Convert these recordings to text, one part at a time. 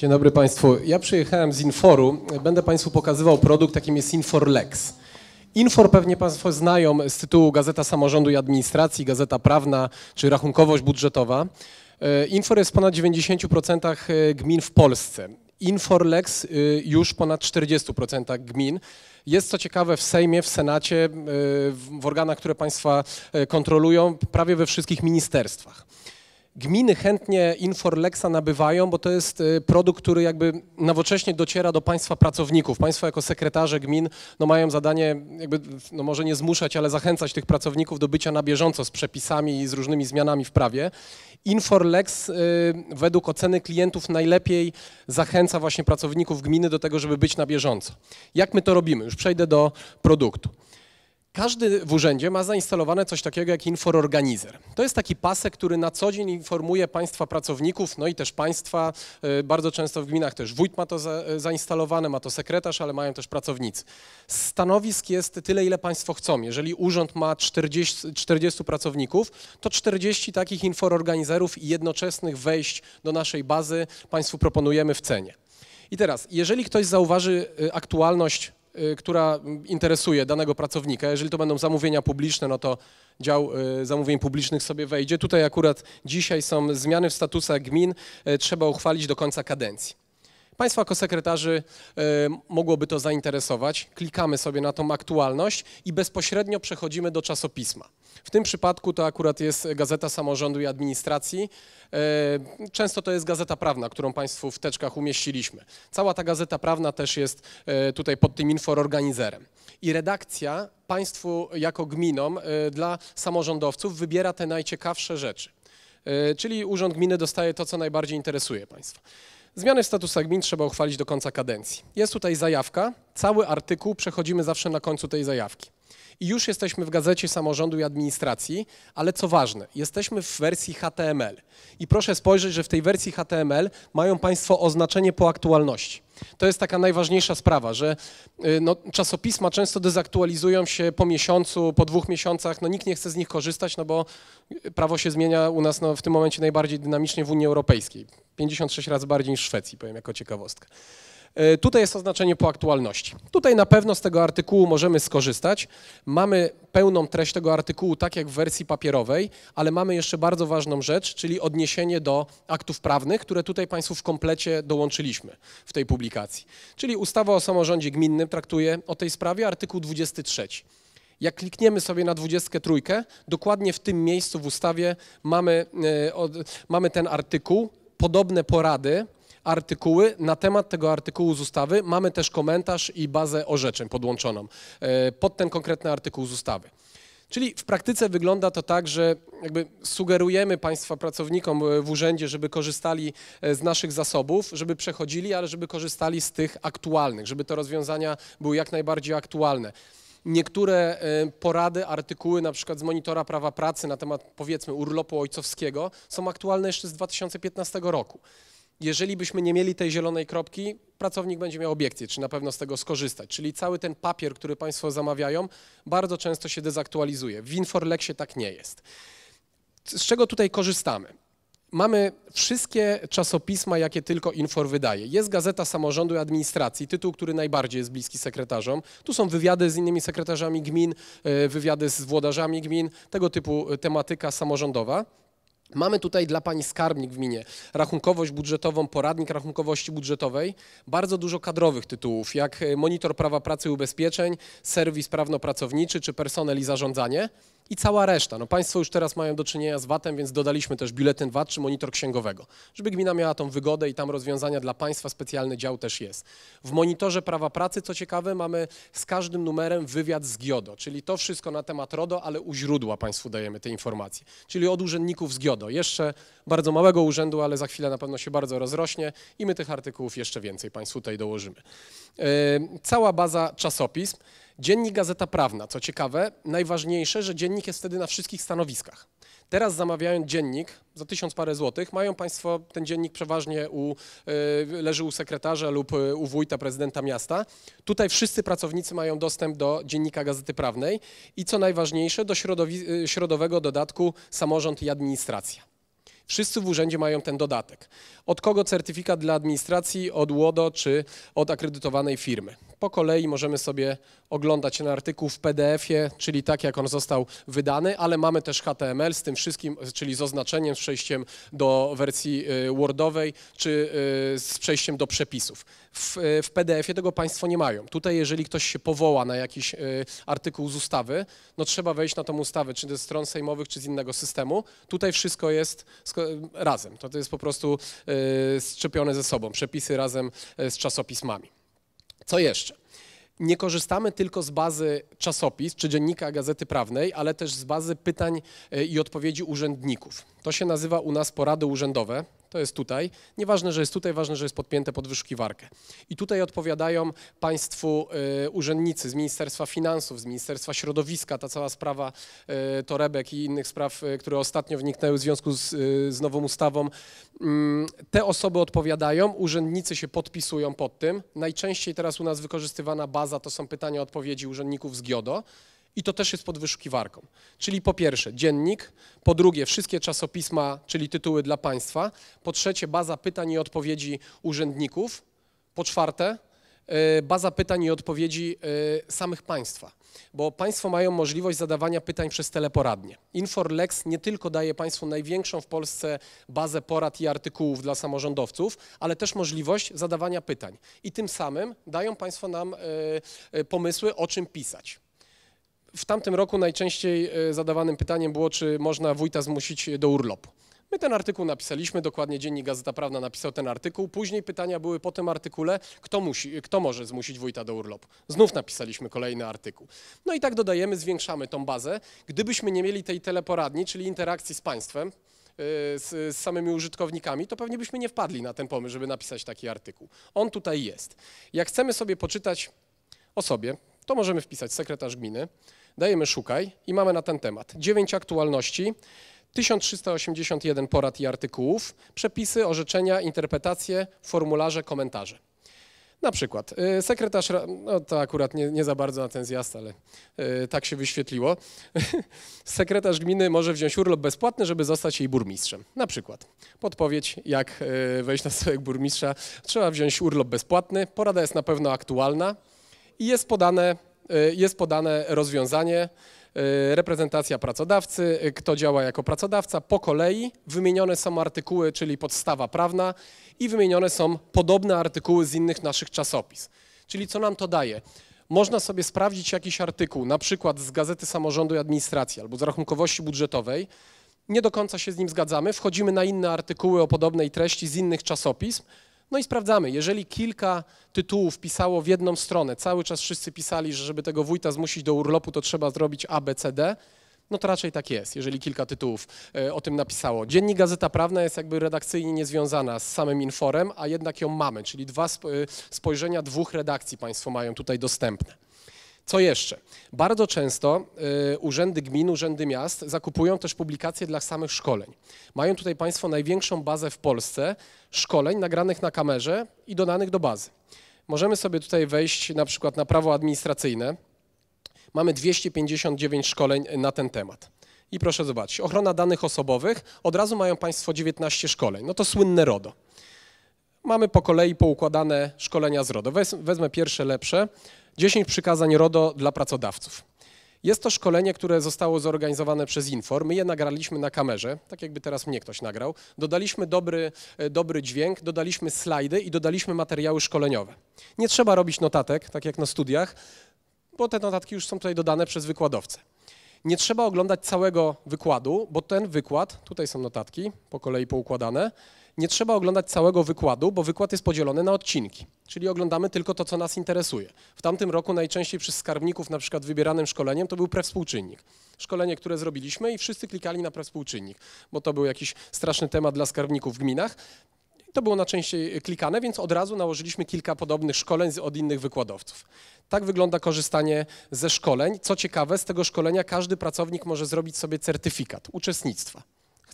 Dzień dobry Państwu. Ja przyjechałem z Inforu. Będę Państwu pokazywał produkt, jakim jest Inforlex. Infor pewnie Państwo znają z tytułu Gazeta Samorządu i Administracji, Gazeta Prawna czy Rachunkowość Budżetowa. E, Infor jest w ponad 90% gmin w Polsce. Inforlex y, już ponad 40% gmin. Jest co ciekawe w Sejmie, w Senacie, w organach, które Państwa kontrolują, prawie we wszystkich ministerstwach. Gminy chętnie Inforlexa nabywają, bo to jest y, produkt, który jakby nowocześnie dociera do Państwa pracowników. Państwo jako sekretarze gmin no mają zadanie, jakby, no może nie zmuszać, ale zachęcać tych pracowników do bycia na bieżąco z przepisami i z różnymi zmianami w prawie. Inforlex y, według oceny klientów najlepiej zachęca właśnie pracowników gminy do tego, żeby być na bieżąco. Jak my to robimy? Już przejdę do produktu. Każdy w urzędzie ma zainstalowane coś takiego jak Inforganizer. To jest taki pasek, który na co dzień informuje Państwa pracowników, no i też Państwa, y, bardzo często w gminach też wójt ma to y, zainstalowane, ma to sekretarz, ale mają też pracownicy. Stanowisk jest tyle, ile Państwo chcą. Jeżeli urząd ma 40, 40 pracowników, to 40 takich inforganizerów i jednoczesnych wejść do naszej bazy Państwu proponujemy w cenie. I teraz, jeżeli ktoś zauważy y, aktualność która interesuje danego pracownika. Jeżeli to będą zamówienia publiczne, no to dział y, zamówień publicznych sobie wejdzie. Tutaj akurat dzisiaj są zmiany w statusach gmin, y, trzeba uchwalić do końca kadencji. Państwa jako sekretarzy mogłoby to zainteresować. Klikamy sobie na tą aktualność i bezpośrednio przechodzimy do czasopisma. W tym przypadku to akurat jest Gazeta Samorządu i Administracji. E, często to jest gazeta prawna, którą Państwu w teczkach umieściliśmy. Cała ta gazeta prawna też jest e, tutaj pod tym inforganizerem. I redakcja Państwu jako gminom e, dla samorządowców wybiera te najciekawsze rzeczy. Czyli Urząd Gminy dostaje to, co najbardziej interesuje Państwa. Zmiany w statusach gmin trzeba uchwalić do końca kadencji. Jest tutaj zajawka, cały artykuł przechodzimy zawsze na końcu tej zajawki. I już jesteśmy w gazecie samorządu i administracji, ale co ważne, jesteśmy w wersji HTML. I proszę spojrzeć, że w tej wersji HTML mają Państwo oznaczenie po aktualności. To jest taka najważniejsza sprawa, że y, no, czasopisma często dezaktualizują się po miesiącu, po dwóch miesiącach, no nikt nie chce z nich korzystać, no bo prawo się zmienia u nas no, w tym momencie najbardziej dynamicznie w Unii Europejskiej. 56 razy bardziej niż w Szwecji, powiem jako ciekawostkę. E, tutaj jest oznaczenie po aktualności. Tutaj na pewno z tego artykułu możemy skorzystać. Mamy pełną treść tego artykułu, tak jak w wersji papierowej, ale mamy jeszcze bardzo ważną rzecz, czyli odniesienie do aktów prawnych, które tutaj Państwu w komplecie dołączyliśmy w tej publikacji. Czyli ustawa o samorządzie gminnym traktuje o tej sprawie, artykuł 23. Jak klikniemy sobie na 23, dokładnie w tym miejscu w ustawie mamy, e, mamy ten artykuł, podobne porady, artykuły. Na temat tego artykułu z ustawy mamy też komentarz i bazę orzeczeń podłączoną e, pod ten konkretny artykuł z ustawy. Czyli w praktyce wygląda to tak, że jakby sugerujemy Państwa pracownikom e, w urzędzie, żeby korzystali e, z naszych zasobów, żeby przechodzili, ale żeby korzystali z tych aktualnych, żeby te rozwiązania były jak najbardziej aktualne. Niektóre porady, artykuły, na przykład z monitora prawa pracy na temat powiedzmy urlopu ojcowskiego są aktualne jeszcze z 2015 roku jeżeli byśmy nie mieli tej zielonej kropki, pracownik będzie miał obiekcję, czy na pewno z tego skorzystać. Czyli cały ten papier, który Państwo zamawiają, bardzo często się dezaktualizuje. W Inforlexie tak nie jest. Z czego tutaj korzystamy? Mamy wszystkie czasopisma, jakie tylko Infor wydaje. Jest Gazeta Samorządu i Administracji, tytuł, który najbardziej jest bliski sekretarzom. Tu są wywiady z innymi sekretarzami gmin, e, wywiady z włodarzami gmin, tego typu tematyka samorządowa. Mamy tutaj dla Pani skarbnik w minie. Rachunkowość budżetową, poradnik rachunkowości budżetowej, bardzo dużo kadrowych tytułów, jak monitor prawa pracy i ubezpieczeń, serwis prawno-pracowniczy czy personel i zarządzanie i cała reszta. No państwo już teraz mają do czynienia z VAT-em, więc dodaliśmy też biuletyn VAT czy monitor księgowego, żeby gmina miała tą wygodę i tam rozwiązania dla państwa, specjalny dział też jest. W monitorze prawa pracy, co ciekawe, mamy z każdym numerem wywiad z GIODO, czyli to wszystko na temat RODO, ale u źródła państwu dajemy te informacje, czyli od urzędników z GIODO. Jeszcze bardzo małego urzędu, ale za chwilę na pewno się bardzo rozrośnie i my tych artykułów jeszcze więcej państwu tutaj dołożymy. Yy, cała baza czasopism. Dziennik Gazeta Prawna, co ciekawe, najważniejsze, że dziennik jest wtedy na wszystkich stanowiskach. Teraz zamawiając dziennik za tysiąc parę złotych, mają Państwo ten dziennik przeważnie u, y, leży u sekretarza lub y, u wójta prezydenta miasta. Tutaj wszyscy pracownicy mają dostęp do dziennika Gazety Prawnej i co najważniejsze, do y, środowego dodatku samorząd i administracja. Wszyscy w urzędzie mają ten dodatek. Od kogo certyfikat dla administracji? Od łodo czy od akredytowanej firmy. Po kolei możemy sobie oglądać ten artykuł w PDF-ie, czyli tak jak on został wydany, ale mamy też HTML z tym wszystkim, czyli z oznaczeniem, z przejściem do wersji y, Wordowej, czy y, z przejściem do przepisów. W, y, w PDF-ie tego Państwo nie mają. Tutaj, jeżeli ktoś się powoła na jakiś artykuł z ustawy, no trzeba wejść na tą ustawę, czy ze stron sejmowych, czy z innego systemu. Tutaj wszystko jest razem. To, to jest po prostu szczepione ze sobą, przepisy razem z czasopismami. Co jeszcze? Nie korzystamy tylko z bazy czasopis czy dziennika Gazety Prawnej, ale też z bazy pytań e, i odpowiedzi urzędników. To się nazywa u nas porady urzędowe to jest tutaj. Nieważne, że jest tutaj, ważne, że jest podpięte pod wyszukiwarkę. I tutaj odpowiadają Państwu y, urzędnicy z Ministerstwa Finansów, z Ministerstwa Środowiska, ta cała sprawa y, torebek i innych spraw, y, które ostatnio wniknęły w związku z, z nową ustawą. Mm, te osoby odpowiadają, urzędnicy się podpisują pod tym. Najczęściej teraz u nas wykorzystywana baza to są pytania, odpowiedzi urzędników z GIODO i to też jest pod wyszukiwarką. Czyli po pierwsze dziennik, po drugie wszystkie czasopisma, czyli tytuły dla państwa, po trzecie baza pytań i odpowiedzi urzędników, po czwarte e, baza pytań i odpowiedzi e, samych państwa, bo państwo mają możliwość zadawania pytań przez teleporadnie. Inforlex nie tylko daje państwu największą w Polsce bazę porad i artykułów dla samorządowców, ale też możliwość zadawania pytań i tym samym dają państwo nam e, pomysły, o czym pisać. W tamtym roku najczęściej e, zadawanym pytaniem było, czy można wójta zmusić do urlopu. My ten artykuł napisaliśmy, dokładnie Dziennik Gazeta Prawna napisał ten artykuł. Później pytania były po tym artykule, kto, musi, kto może zmusić wójta do urlopu. Znów napisaliśmy kolejny artykuł. No i tak dodajemy, zwiększamy tą bazę. Gdybyśmy nie mieli tej teleporadni, czyli interakcji z państwem, e, z, z, samymi użytkownikami, to pewnie byśmy nie wpadli na ten pomysł, żeby napisać taki artykuł. On tutaj jest. Jak chcemy sobie poczytać o sobie, to możemy wpisać sekretarz gminy, dajemy szukaj i mamy na ten temat 9 aktualności, 1381 porad i artykułów, przepisy, orzeczenia, interpretacje, formularze, komentarze. Na przykład y, sekretarz, no to akurat nie, nie, za bardzo na ten zjazd, ale y, tak się wyświetliło. sekretarz gminy może wziąć urlop bezpłatny, żeby zostać jej burmistrzem. Na przykład podpowiedź, jak y, wejść na stołek burmistrza. Trzeba wziąć urlop bezpłatny. Porada jest na pewno aktualna i jest podane, jest podane rozwiązanie, y, reprezentacja pracodawcy, y, kto działa jako pracodawca, po kolei wymienione są artykuły, czyli podstawa prawna i wymienione są podobne artykuły z innych naszych czasopis. Czyli co nam to daje? Można sobie sprawdzić jakiś artykuł, na przykład z Gazety Samorządu i Administracji albo z rachunkowości budżetowej, nie do końca się z nim zgadzamy, wchodzimy na inne artykuły o podobnej treści z innych czasopism, no i sprawdzamy, jeżeli kilka tytułów pisało w jedną stronę, cały czas wszyscy pisali, że żeby tego wójta zmusić do urlopu, to trzeba zrobić A, B, C, D, no to raczej tak jest, jeżeli kilka tytułów e, o tym napisało. Dziennik Gazeta Prawna jest jakby redakcyjnie niezwiązana z samym Inforem, a jednak ją mamy, czyli dwa e, spojrzenia dwóch redakcji Państwo mają tutaj dostępne. Co jeszcze? Bardzo często y, urzędy gmin, urzędy miast zakupują też publikacje dla samych szkoleń. Mają tutaj Państwo największą bazę w Polsce szkoleń nagranych na kamerze i dodanych do bazy. Możemy sobie tutaj wejść na przykład na prawo administracyjne. Mamy 259 szkoleń na ten temat. I proszę zobaczyć, ochrona danych osobowych, od razu mają Państwo 19 szkoleń. No to słynne RODO. Mamy po kolei poukładane szkolenia z RODO. Wezmę pierwsze lepsze. 10 przykazań RODO dla pracodawców. Jest to szkolenie, które zostało zorganizowane przez Infor. My je nagraliśmy na kamerze, tak jakby teraz mnie ktoś nagrał. Dodaliśmy dobry, e, dobry dźwięk, dodaliśmy slajdy i dodaliśmy materiały szkoleniowe. Nie trzeba robić notatek, tak jak na studiach, bo te notatki już są tutaj dodane przez wykładowcę. Nie trzeba oglądać całego wykładu, bo ten wykład, tutaj są notatki po kolei poukładane, nie trzeba oglądać całego wykładu, bo wykład jest podzielony na odcinki, czyli oglądamy tylko to, co nas interesuje. W tamtym roku najczęściej przez skarbników, na przykład wybieranym szkoleniem, to był prewspółczynnik. Szkolenie, które zrobiliśmy i wszyscy klikali na prewspółczynnik, bo to był jakiś straszny temat dla skarbników w gminach. To było najczęściej klikane, więc od razu nałożyliśmy kilka podobnych szkoleń od innych wykładowców. Tak wygląda korzystanie ze szkoleń. Co ciekawe, z tego szkolenia każdy pracownik może zrobić sobie certyfikat uczestnictwa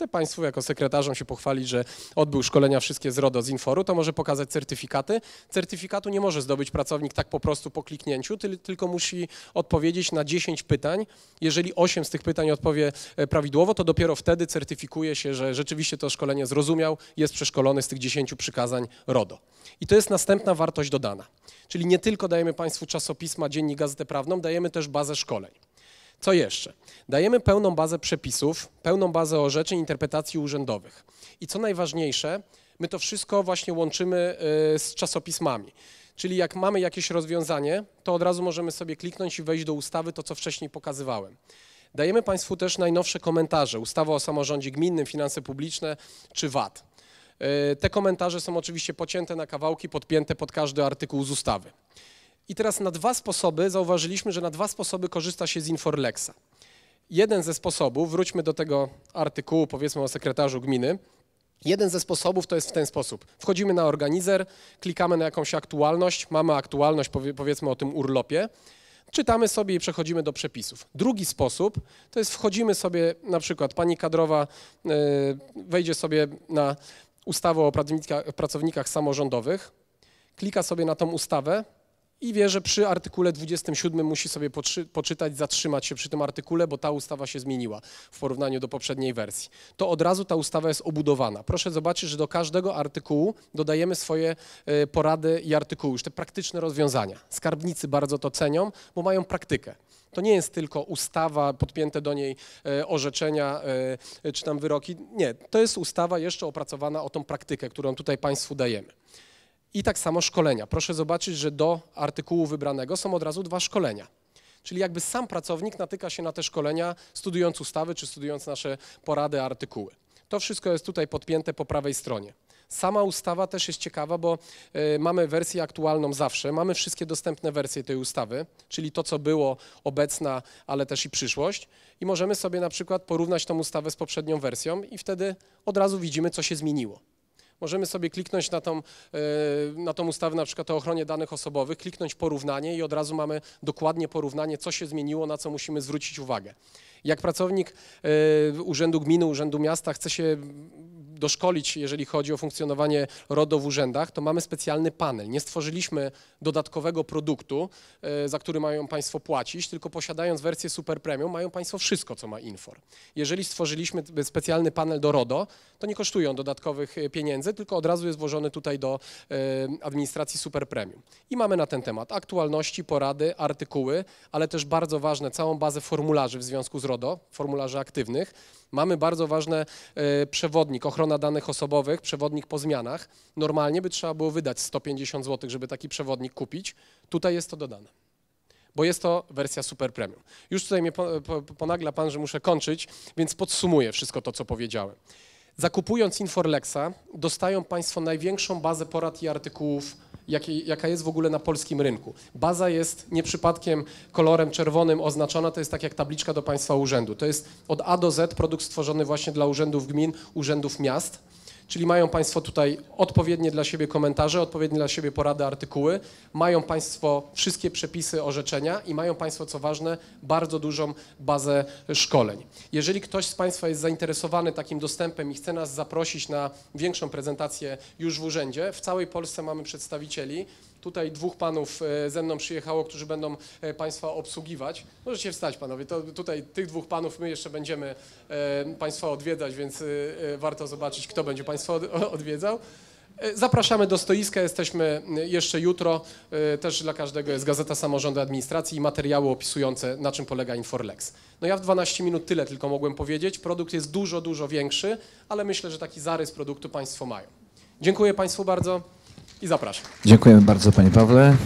chce Państwu jako sekretarzom się pochwalić, że odbył szkolenia wszystkie z RODO, z Inforu, to może pokazać certyfikaty. Certyfikatu nie może zdobyć pracownik tak po prostu po kliknięciu, tyl- tylko musi odpowiedzieć na 10 pytań. Jeżeli 8 z tych pytań odpowie e, prawidłowo, to dopiero wtedy certyfikuje się, że rzeczywiście to szkolenie zrozumiał, jest przeszkolony z tych 10 przykazań RODO. I to jest następna wartość dodana. Czyli nie tylko dajemy Państwu czasopisma, dziennik, gazetę prawną, dajemy też bazę szkoleń. Co jeszcze? Dajemy pełną bazę przepisów, pełną bazę orzeczeń, interpretacji urzędowych. I co najważniejsze, my to wszystko właśnie łączymy y, z czasopismami. Czyli jak mamy jakieś rozwiązanie, to od razu możemy sobie kliknąć i wejść do ustawy, to co wcześniej pokazywałem. Dajemy Państwu też najnowsze komentarze, ustawa o samorządzie gminnym, finanse publiczne czy VAT. Y, Te komentarze są oczywiście pocięte na kawałki, podpięte pod każdy artykuł z ustawy. I teraz na dwa sposoby, zauważyliśmy, że na dwa sposoby korzysta się z Inforlexa. Jeden ze sposobów, wróćmy do tego artykułu, powiedzmy o sekretarzu gminy. Jeden ze sposobów to jest w ten sposób. Wchodzimy na organizer, klikamy na jakąś aktualność, mamy aktualność powie- powiedzmy o tym urlopie, czytamy sobie i przechodzimy do przepisów. Drugi sposób to jest wchodzimy sobie, na przykład pani kadrowa e, wejdzie sobie na ustawę o pracownika- pracownikach samorządowych, klika sobie na tą ustawę i wie, że przy artykule 27 musi sobie poczytać, zatrzymać się przy tym artykule, bo ta ustawa się zmieniła w porównaniu do poprzedniej wersji. To od razu ta ustawa jest obudowana. Proszę zobaczyć, że do każdego artykułu dodajemy swoje e, porady i artykuły, już te praktyczne rozwiązania. Skarbnicy bardzo to cenią, bo mają praktykę. To nie jest tylko ustawa, podpięte do niej e, orzeczenia e, czy tam wyroki. Nie, to jest ustawa jeszcze opracowana o tą praktykę, którą tutaj Państwu dajemy. I tak samo szkolenia. Proszę zobaczyć, że do artykułu wybranego są od razu dwa szkolenia. Czyli jakby sam pracownik natyka się na te szkolenia, studiując ustawy czy studiując nasze porady, artykuły. To wszystko jest tutaj podpięte po prawej stronie. Sama ustawa też jest ciekawa, bo e, mamy wersję aktualną zawsze, mamy wszystkie dostępne wersje tej ustawy, czyli to, co było, obecna, ale też i przyszłość. I możemy sobie na przykład porównać tą ustawę z poprzednią wersją i wtedy od razu widzimy, co się zmieniło. Możemy sobie kliknąć na tą, e, na tą ustawę na przykład o ochronie danych osobowych, kliknąć porównanie i od razu mamy dokładnie porównanie, co się zmieniło, na co musimy zwrócić uwagę. Jak pracownik e, Urzędu Gminy, Urzędu Miasta chce się doszkolić, jeżeli chodzi o funkcjonowanie RODO w urzędach, to mamy specjalny panel. Nie stworzyliśmy dodatkowego produktu, e, za który mają Państwo płacić, tylko posiadając wersję Super Premium, mają Państwo wszystko, co ma Infor. Jeżeli stworzyliśmy specjalny panel do RODO, to nie kosztują dodatkowych e, pieniędzy, tylko od razu jest włożony tutaj do e, administracji Super Premium. I mamy na ten temat aktualności, porady, artykuły, ale też bardzo ważne, całą bazę formularzy w związku z RODO, formularzy aktywnych. Mamy bardzo ważne e, przewodnik, ochrona danych osobowych, przewodnik po zmianach. Normalnie by trzeba było wydać 150 zł, żeby taki przewodnik kupić. Tutaj jest to dodane bo jest to wersja super premium. Już tutaj mnie po, po, ponagla pan, że muszę kończyć, więc podsumuję wszystko to, co powiedziałem. Zakupując Inforlexa, dostają Państwo największą bazę porad i artykułów, jaka jest w ogóle na polskim rynku. Baza jest nie przypadkiem kolorem czerwonym oznaczona, to jest tak jak tabliczka do Państwa urzędu. To jest od A do Z produkt stworzony właśnie dla urzędów gmin, urzędów miast. Czyli mają Państwo tutaj odpowiednie dla siebie komentarze, odpowiednie dla siebie porady, artykuły, mają Państwo wszystkie przepisy, orzeczenia i mają Państwo, co ważne, bardzo dużą bazę szkoleń. Jeżeli ktoś z Państwa jest zainteresowany takim dostępem i chce nas zaprosić na większą prezentację już w urzędzie, w całej Polsce mamy przedstawicieli. Tutaj dwóch panów e, ze mną przyjechało, którzy będą e, Państwa obsługiwać. Możecie wstać Panowie, to tutaj tych dwóch panów my jeszcze będziemy e, Państwa odwiedzać, więc warto zobaczyć, kto będzie Państwa od, odwiedzał. Zapraszamy do stoiska, jesteśmy jeszcze jutro. Też dla każdego jest Gazeta Samorządu Administracji i materiały opisujące, na czym polega Inforlex. No ja w 12 minut tyle tylko mogłem powiedzieć. Produkt jest dużo, dużo większy, ale myślę, że taki zarys produktu Państwo mają. Dziękuję Państwu bardzo i zapraszam. Dziękujemy bardzo Panie Pawle.